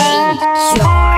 Yeah.